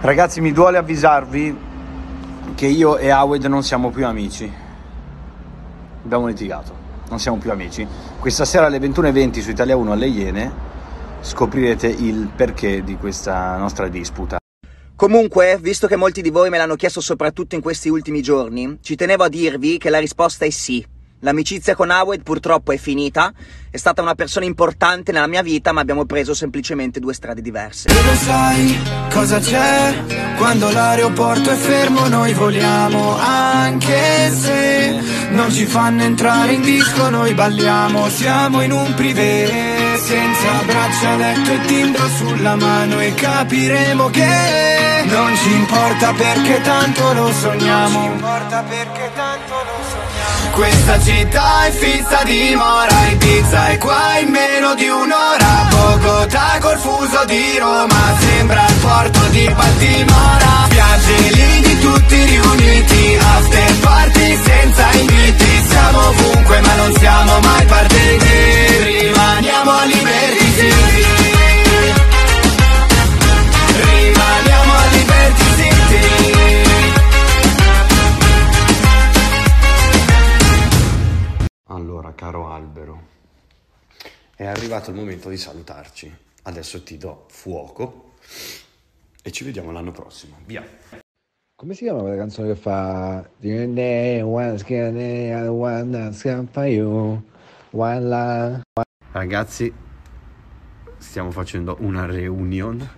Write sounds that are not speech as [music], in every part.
Ragazzi, mi duole avvisarvi che io e Awed non siamo più amici. Abbiamo litigato, non siamo più amici. Questa sera alle 21.20 su Italia 1 alle Iene scoprirete il perché di questa nostra disputa. Comunque, visto che molti di voi me l'hanno chiesto soprattutto in questi ultimi giorni, ci tenevo a dirvi che la risposta è sì. L'amicizia con Howard purtroppo è finita, è stata una persona importante nella mia vita, ma abbiamo preso semplicemente due strade diverse. E lo sai cosa c'è? Quando l'aeroporto è fermo noi voliamo, anche se non ci fanno entrare in disco noi balliamo, siamo in un privé, senza braccialetto e timbro sulla mano e capiremo che non ci importa perché tanto lo sogniamo. Non ci importa perché tanto. Questa città è fissa dimora Ibiza è qua in meno di un'ora. Bogotà col fuso di Roma Sembra il porto di Baltimora Allora, caro albero, è arrivato il momento di salutarci. Adesso ti do fuoco e ci vediamo l'anno prossimo. Via. Come si chiama quella canzone che fa One one scan for you, one la... Ragazzi, stiamo facendo una reunion,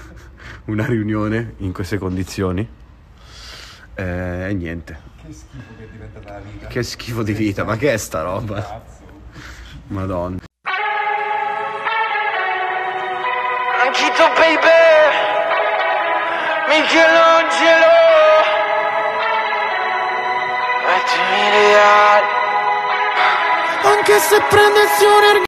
[laughs] una riunione in queste condizioni. Eh, E niente. Che schifo che è diventata la vita. Che schifo di vita, ma che è sta roba? Cazzo. Madonna. Anchito baby Michelangelo Anche se prendessi un